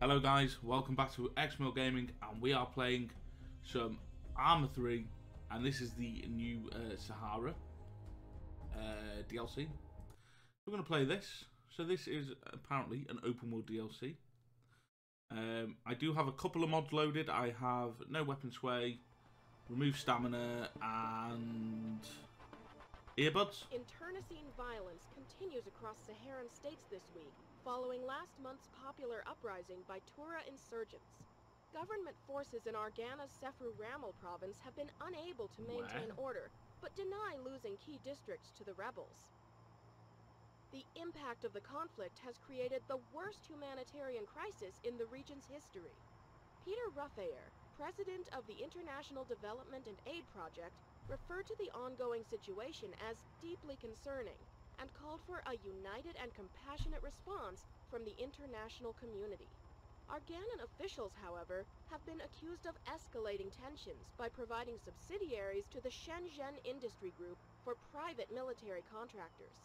Hello guys, welcome back to Xmill Gaming and we are playing some Arma 3 and this is the new uh, Sahara uh, DLC. We're going to play this. So this is apparently an open world DLC. Um, I do have a couple of mods loaded. I have no weapon sway, remove stamina and earbuds. Internecine violence continues across Saharan states this week, following last month's popular uprising by Tura insurgents. Government forces in Argana's Sefrou-Ramal province have been unable to maintain Wow. order, but deny losing key districts to the rebels. The impact of the conflict has created the worst humanitarian crisis in the region's history. Peter Ruffayer, president of the International Development and Aid Project, referred to the ongoing situation as deeply concerning and called for a united and compassionate response from the international community. Arganan officials, however, have been accused of escalating tensions by providing subsidiaries to the Shenzhen Industry Group for private military contractors.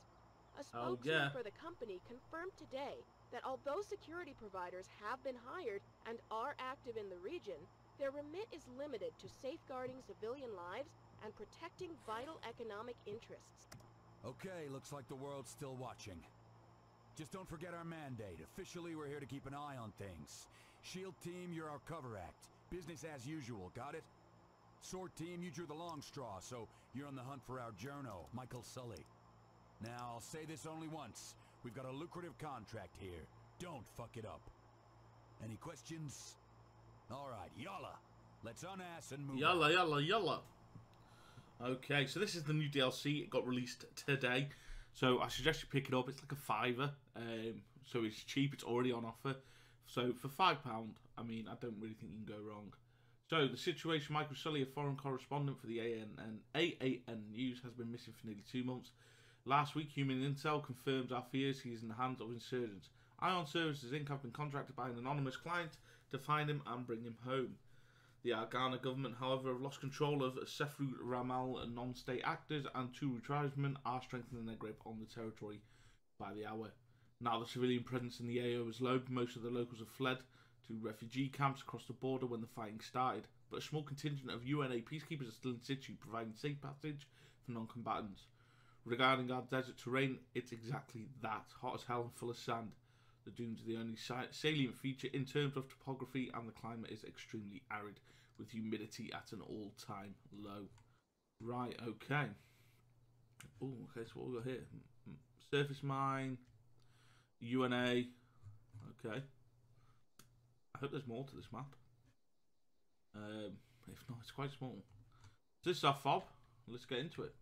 A Oh, spokesman yeah. for the company confirmed today that although security providers have been hired and are active in the region, their remit is limited to safeguarding civilian lives and protecting vital economic interests. Okay, looks like the world's still watching. Just don't forget our mandate. Officially, we're here to keep an eye on things. SHIELD team, you're our cover act. Business as usual, got it? Sword team, you drew the long straw, so you're on the hunt for our journo, Michael Sully. Now, I'll say this only once. We've got a lucrative contract here. Don't fuck it up. Any questions? Alright, yalla. Let's unass and move on. Yalla, yalla, yalla. Okay, so this is the new DLC. It got released today. So I suggest you pick it up. It's like a fiver. Um, so it's cheap. It's already on offer. So for £5, I mean, I don't really think you can go wrong. So the situation, Michael Sully, a foreign correspondent for the AN AAN News, has been missing for nearly two months. Last week, Human Intel confirmed our fears he is in the hands of insurgents. Ion Services Inc. have been contracted by an anonymous client to find him and bring him home. The Argana government, however, have lost control of Sefrou-Ramal and non-state actors, and Tura tribesmen are strengthening their grip on the territory by the hour. Now the civilian presence in the AO is low. Most of the locals have fled to refugee camps across the border when the fighting started, but a small contingent of UNA peacekeepers are still in situ, providing safe passage for non-combatants. Regarding our desert terrain, it's exactly that, hot as hell and full of sand. The dunes are the only salient feature in terms of topography, and the climate is extremely arid, with humidity at an all-time low. Right, okay. Oh, okay, so what we got here? Surface mine, UNA. Okay. I hope there's more to this map. Um, if not, it's quite small. So this is our fob. Let's get into it.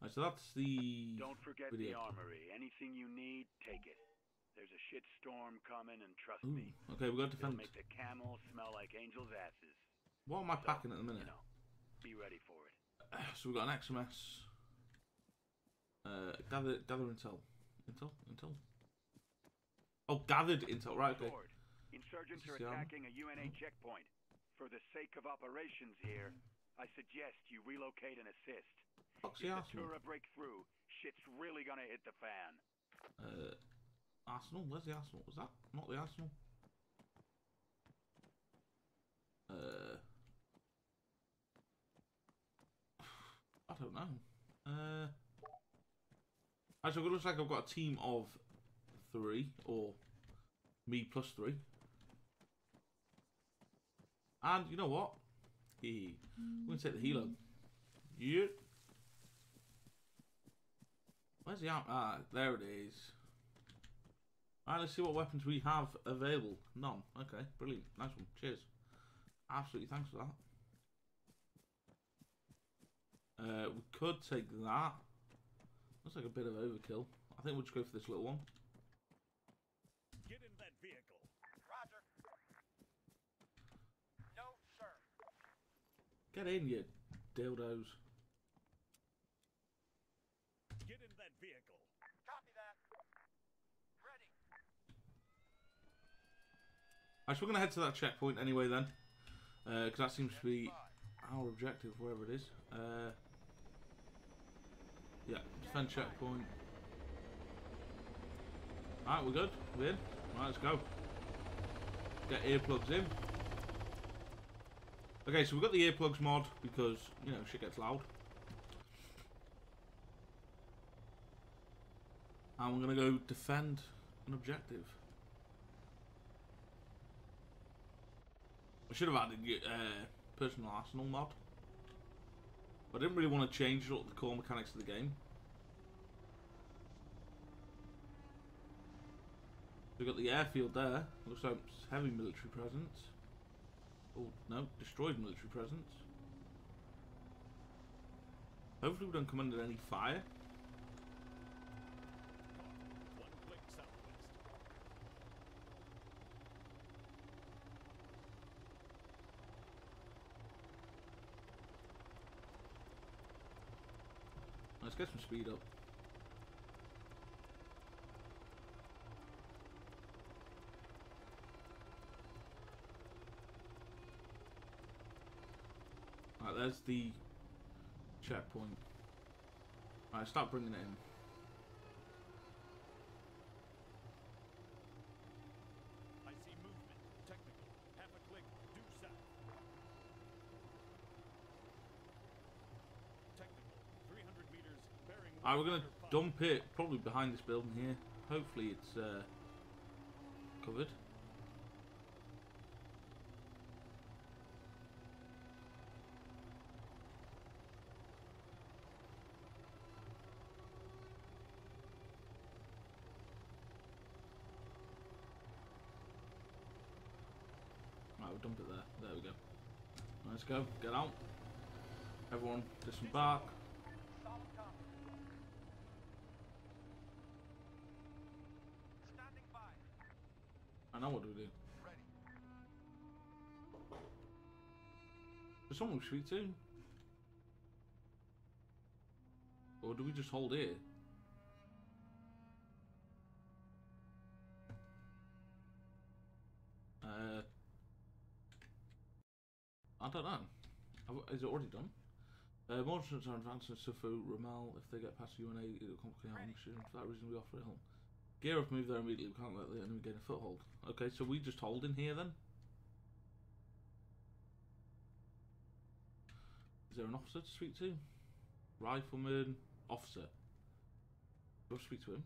Right, so that's the. Don't forget video. the armory. Anything you need, take it. There's a shit storm coming, and trust Ooh, me, okay, we've got to defend. make the camels smell like angels' asses. What am I So, packing at the minute? You know, be ready for it. So we've got an XMS. Uh, gather, gather intel. Intel? Intel? Oh, gathered intel. Right, okay. Sword. Insurgents are is the armor? attacking a UNA checkpoint. For the sake of operations here, I suggest you relocate and assist. Fuck's If the? Tura break through, shit's really gonna hit the fan. Uh, Arsenal? Where's the Arsenal? Was that not the Arsenal? Uh, I don't know. Uh, actually, it looks like I've got a team of three, or me plus three. And you know what? He, we're gonna take the helo. Yeah. Where's the arm? Ah, there it is. Alright, let's see what weapons we have available. None. Okay, brilliant. Nice one. Cheers. Absolutely, thanks for that. Uh, we could take that. Looks like a bit of overkill. I think we'll just go for this little one. Get in that vehicle. Roger. No, sir. Get in, you dildos. Get in that vehicle. Copy that. Ready. So we're going to head to that checkpoint anyway then. Because that seems to be our objective, wherever it is. Uh, yeah, defend checkpoint. Alright, we're good. We're in. Right, let's go. get earplugs in. Okay, so we've got the earplugs mod because, you know, shit gets loud. And we're going to go defend an objective. I should have added uh, personal arsenal mod. But I didn't really want to change the core mechanics of the game. We've got the airfield there. Looks like heavy military presence. Oh, no, destroyed military presence. Hopefully we don't come under any fire. One click southwest. Let's get some speed up. Right, there's the checkpoint. Right, start bringing it in. I see movement. Technical. Half a click. Due south. Technical. 300 meters. Alright, we're gonna dump it probably behind this building here. Hopefully it's uh, covered. Right, we'll dump it there. There we go. Let's go. Get out. Everyone, disembark. Solid copy. Standing by. I know what do we do. There's someone we speak to. Or do we just hold here? Uh, I don't know. Is it already done? Uh, more are advancing Sufu, Ramal. If they get past UNA, it'll complicate our mission. For that reason, we offer it help. Gear up, move there immediately. We can't let the enemy gain a foothold. Okay, so we just hold in here then? Is there an officer to speak to? Rifleman, officer. Go speak to him?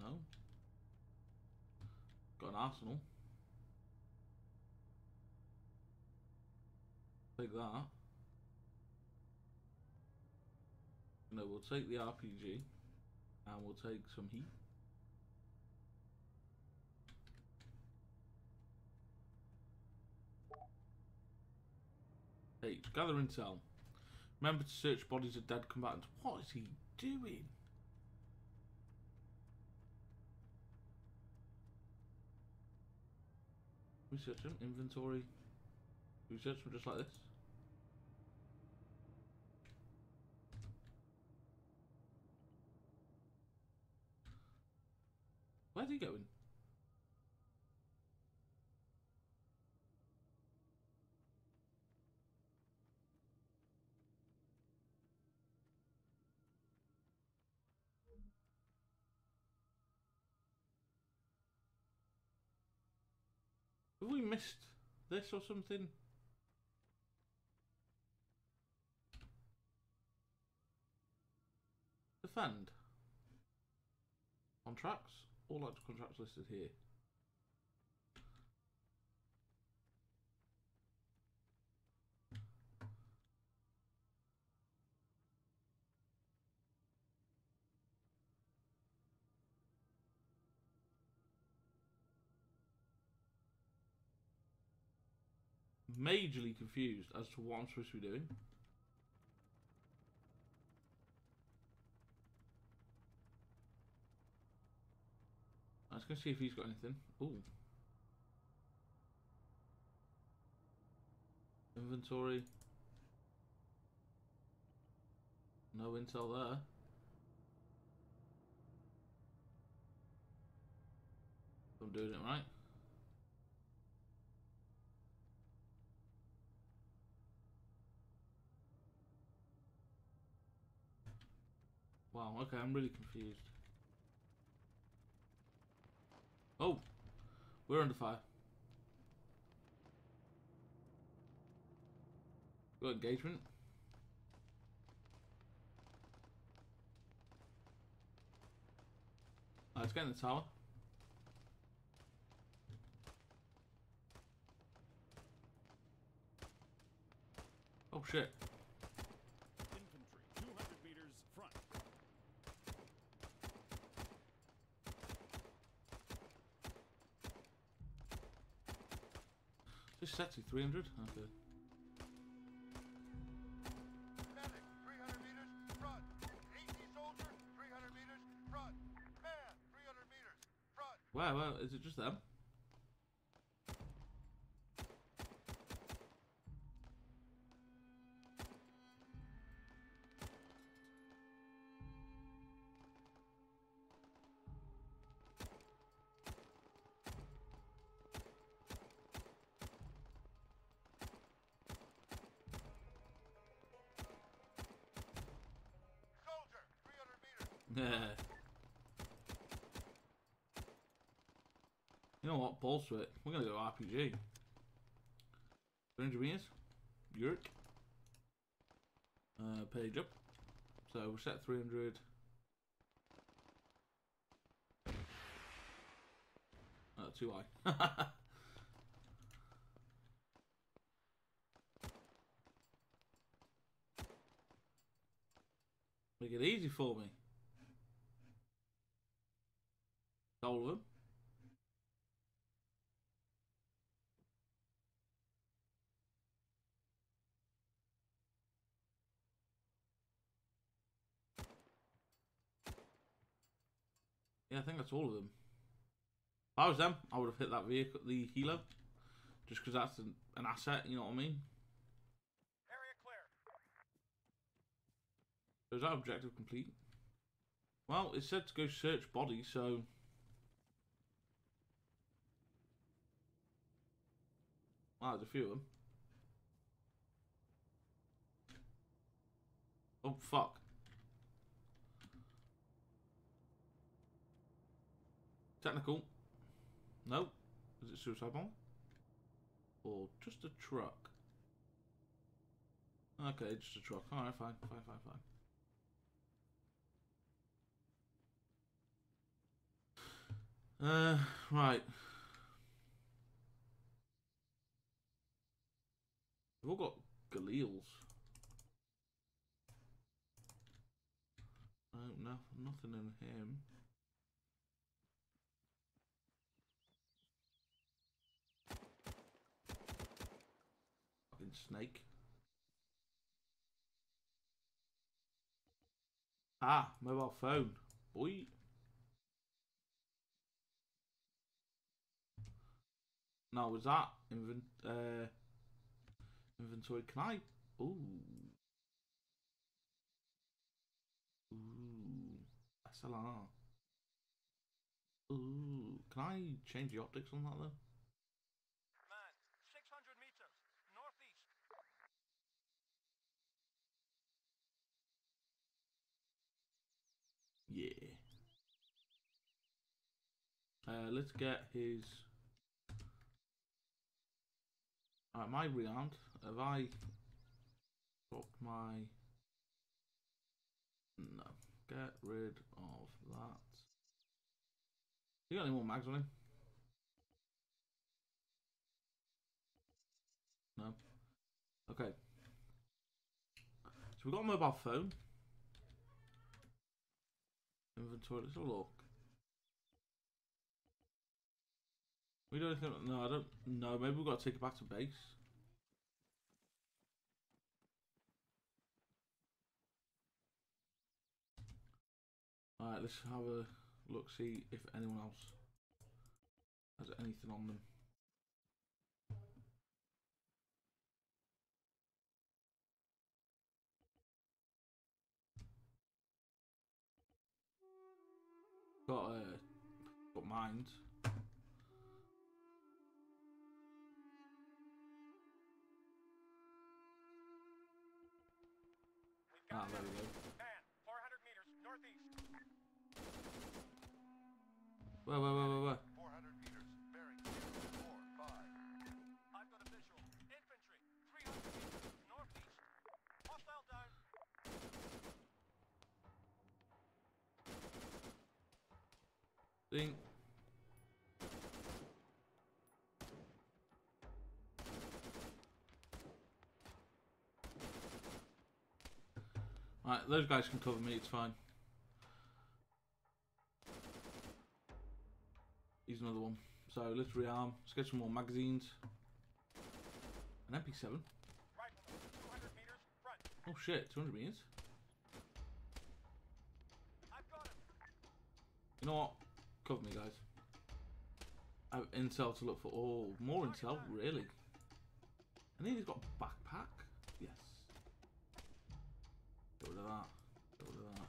No. Got an arsenal. Take that. No, we'll take the RPG and we'll take some heat. Eight. Gather intel. Remember to search bodies of dead combatants. What is he doing? Research them. Inventory. Research them just like this. Where's he going? Have we missed this or something? Defend. Contracts. All active contracts listed here. Majorly confused as to what I'm supposed to be doing. I was gonna see if he's got anything. Ooh. Inventory. No intel there. I'm doing it right. Wow, okay, I'm really confused. Oh! We're under fire. Got engagement. Oh, let's get in the tower. Oh shit. To 300? Okay. Medic, 300 meters, front. AC soldier, 300 meters, front. Man, 300 meters, front. Wow, wow, is it just them? It. We're gonna go RPG. 300 meters. Yurk. Uh, page up. So we'll set 300. Oh, too high. Make it easy for me. All of them. That's all of them. If I was them, I would have hit that vehicle, the helo, just because that's an, an asset. You know what I mean? Area clear. So is that objective complete? Well, it said to go search body, so. Wow, there's a few of them. Oh, fuck. Technical. No. Is it suicide bomb? Or just a truck? Okay, just a truck. Alright, fine, fine, fine, fine. Uh, right. We've all got Galils. No, no, nothing in him. Fucking snake. Ah, mobile phone. Boy. Now, was that invent uh inventory? Can I? Ooh. Ooh. SLR. Ooh. Can I change the optics on that though? Man, 600 meters, northeast. Yeah. Uh, let's get his. Alright, my rearmed. Have I dropped my. No. Get rid of that. You got any more mags on him? No. Okay. So we've got a mobile phone. Inventory, let's have a look. We don't think, no, I don't, no, maybe we've got to take it back to base. Alright, let's have a look, see if anyone else has anything on them. Got uh, got mind. Ah, got there we go. Man, 400 meters, northeast. Where, where, where, where, where? 400 meters, bearing zero, four, five. I've got a visual. Infantry, 300 meters, northeast. Ding. Right, those guys can cover me, it's fine. Here's another one. So let's rearm. Let's get some more magazines. An MP7. Rifleman, 200 meters, front. Oh shit, 200 meters. You know what? Cover me, guys. I have intel to look for. Oh, more intel, really? I think he's got a backpack. Yes. Get rid of that. Get rid of that.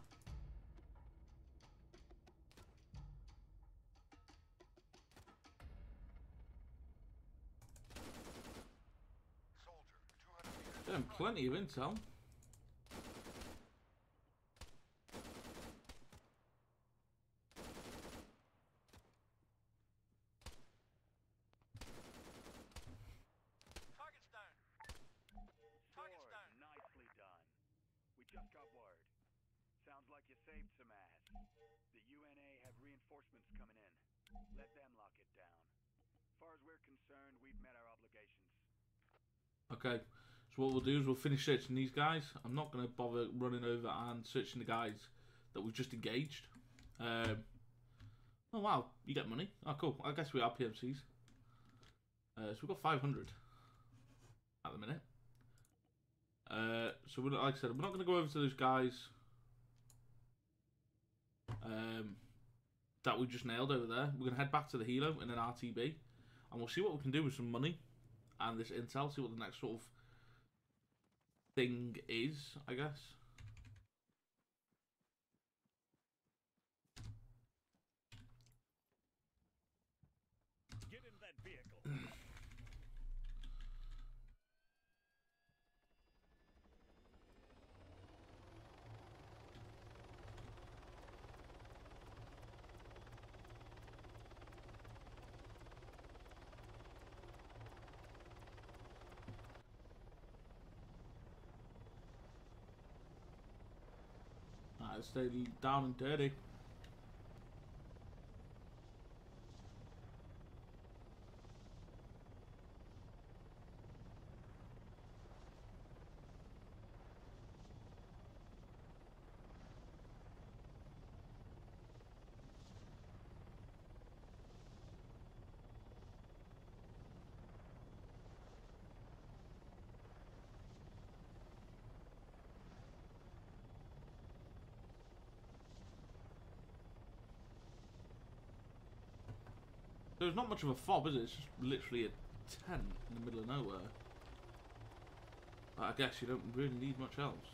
Soldier, 200. Damn, plenty of intel. Target's down. Target's Sword, down. nicely done. We just got word. Sounds like you saved some ass. The UNA have reinforcements coming in. Let them lock it down. As far as we're concerned, we've met our obligations. Okay. So what we'll do is we'll finish searching these guys. I'm not going to bother running over and searching the guys that we've just engaged. Um, oh wow, you get money. Oh cool. I guess we are PMCs. Uh, so we've got 500 at the minute. Uh, so we're, like I said, we're not going to go over to those guys um, that we just nailed over there. We're going to head back to the Helo and then RTB, and we'll see what we can do with some money and this intel. See what the next sort of thing is, I guess. Alright, stay down and dirty. There's not much of a fob, is it? It's just literally a tent in the middle of nowhere. But I guess you don't really need much else.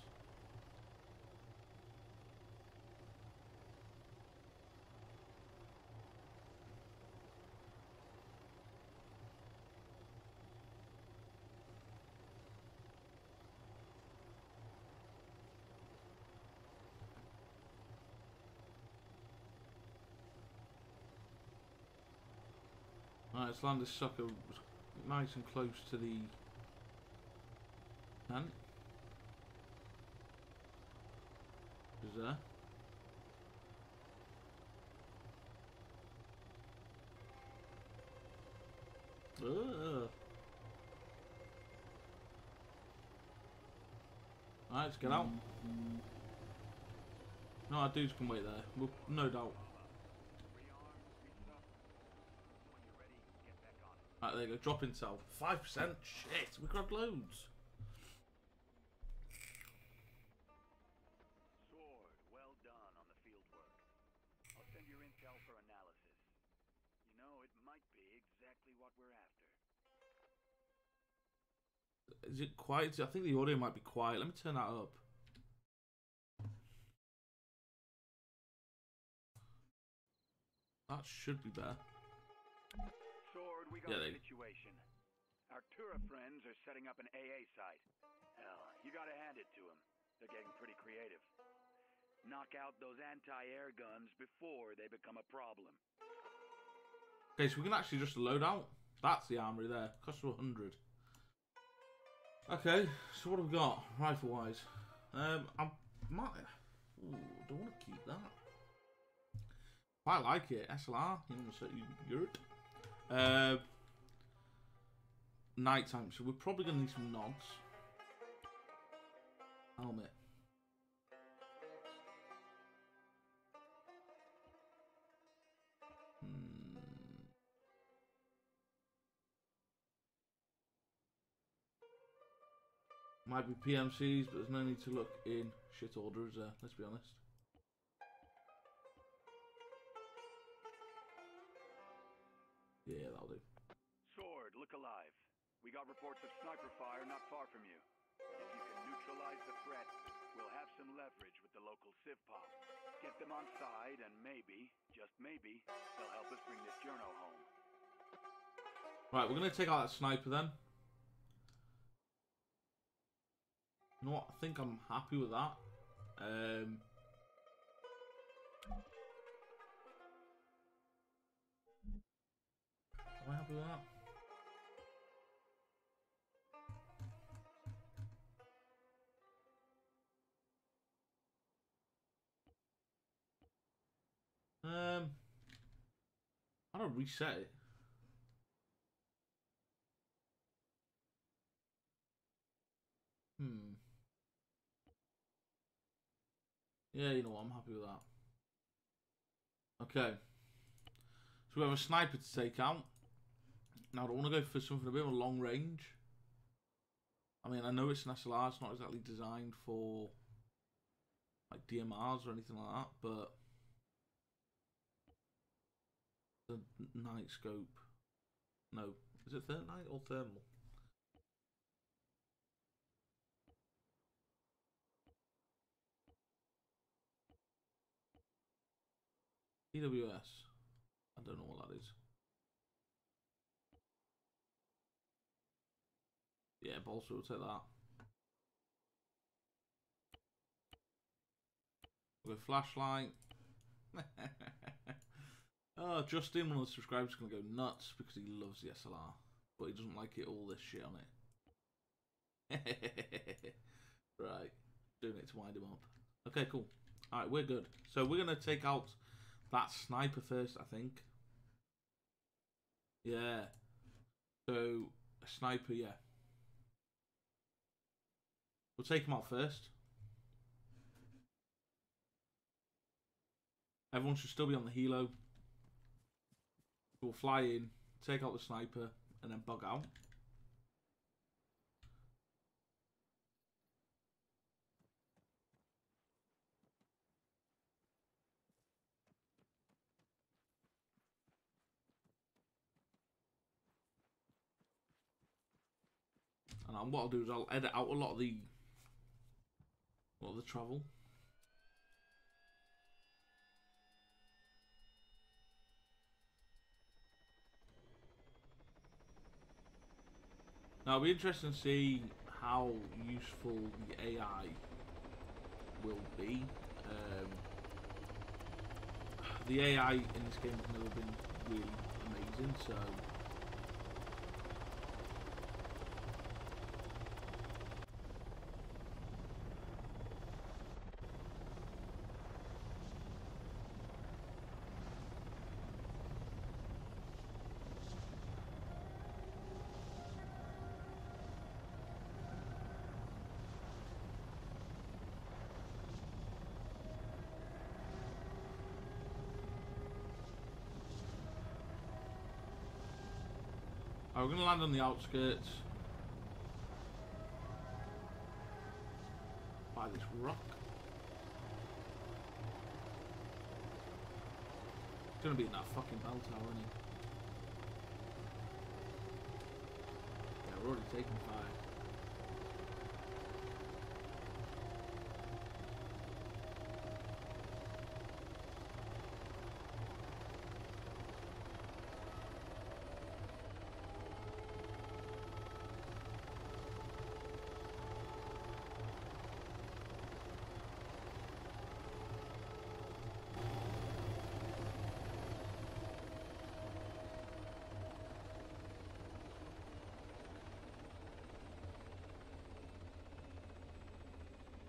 Let's land this sucker nice and close to the tent. Is there? Ugh. Alright, let's get out. Mm-hmm. No, our dudes can wait there. We'll, no doubt. Rearm, restuff. When you're ready, get back on it. Right, there you go. Drop intel. 5%? Shit, we grabbed loads. Sword, well done on the field work. I'll send your intel for analysis. You know, it might be exactly what we're after. Is it quiet? I think the audio might be quiet. Let me turn that up. That should be better. We Yeah, got a they- situation. Our Tura friends are setting up an AA site. Hell, you gotta hand it to them. They're getting pretty creative. Knock out those anti-air guns before they become a problem. Okay, so we can actually just load out. That's the armory there. Costs 100. Okay, so what have we got rifle wise? Um, I might. Ooh, don't want to keep that. I like it. SLR, you know, so you, you're it. Uh, nighttime, so we're probably going to need some nods. Helmet. Hmm. Might be PMCs, but there's no need to look in shit order, is there? Let's be honest. Yeah, that'll do. Sword, look alive. We got reports of sniper fire not far from you. If you can neutralize the threat, we'll have some leverage with the local civ pop. Get them on side, and maybe, just maybe, they'll help us bring this journo home. Right, we're going to take out that sniper then. You know what? I think I'm happy with that. Um, I happy with that? Um, I don't reset it. Hmm. Yeah, you know what? I'm happy with that. Okay. So we have a sniper to take out. Now, I don't want to go for something a bit of a long range. I mean, I know it's an SLR. It's not exactly designed for like DMRs or anything like that, but the night scope. No, is it third night or thermal? EWS. I don't know what that is. Yeah, Bolster will take that. We'll flashlight. oh, Justin, one of the subscribers, is going to go nuts because he loves the SLR, but he doesn't like it all this shit on it. right, doing it to wind him up. Okay, cool. All right, we're good. So we're going to take out that sniper first, I think. Yeah. So, a sniper, yeah. We'll take him out first. Everyone should still be on the helo. We'll fly in, take out the sniper, and then bug out. And what I'll do is I'll edit out a lot of the lot the travel. Now it'll be interesting to see how useful the AI will be. Um, the AI in this game has never been really amazing, so we're going to land on the outskirts. By this rock. It's going to be in that fucking bell tower, isn't it? Yeah, we're already taking fire.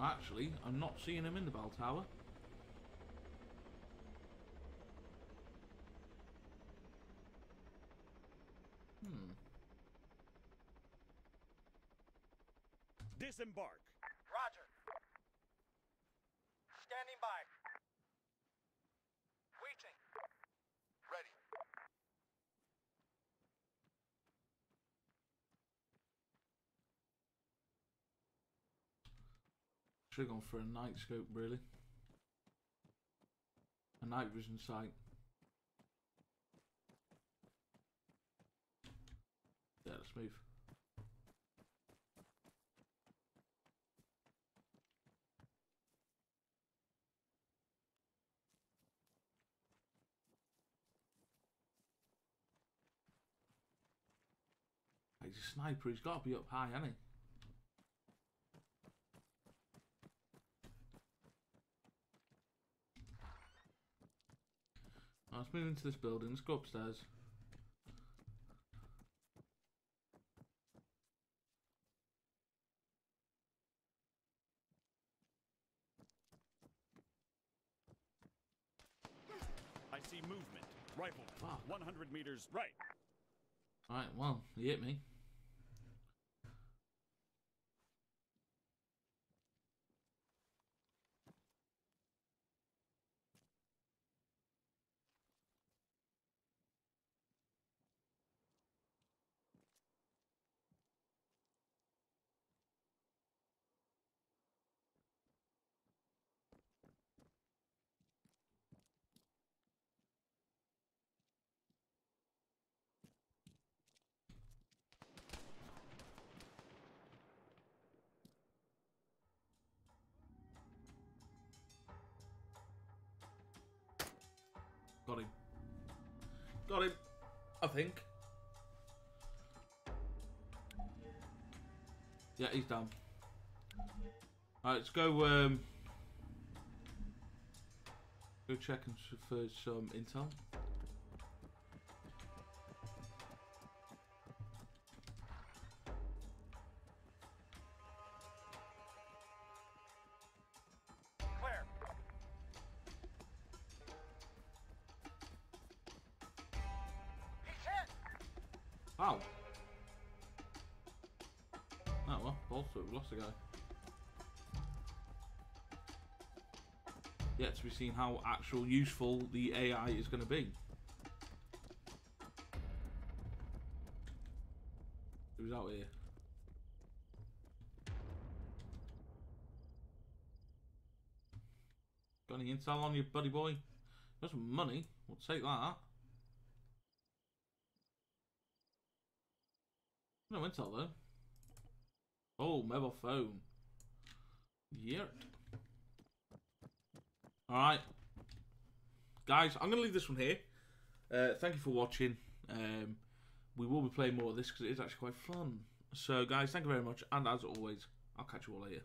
Actually, I'm not seeing him in the bell tower. Hmm. Disembark. Roger. Standing by. Should have gone for a night scope, really. A night vision sight. Yeah, let's move. He's a sniper, he's got to be up high, hasn't he? Right, let's move into this building. Let's go upstairs. I see movement. Rifle. Fuck. 100 meters right. Alright, well, he hit me. Got him. Got him. I think. Yeah, he's down. Alright, let's go um go check and for some intel. Ow. Oh well, it, we lost a guy. Yet to be seen how actual useful the AI is going to be. Who's out here? Got any intel on you, buddy boy? Got some money. We'll take that. No intel though. Oh, mobile phone. Yert. Alright. Guys, I'm going to leave this one here. Uh, thank you for watching. Um, we will be playing more of this because it is actually quite fun. So, guys, thank you very much. And as always, I'll catch you all later.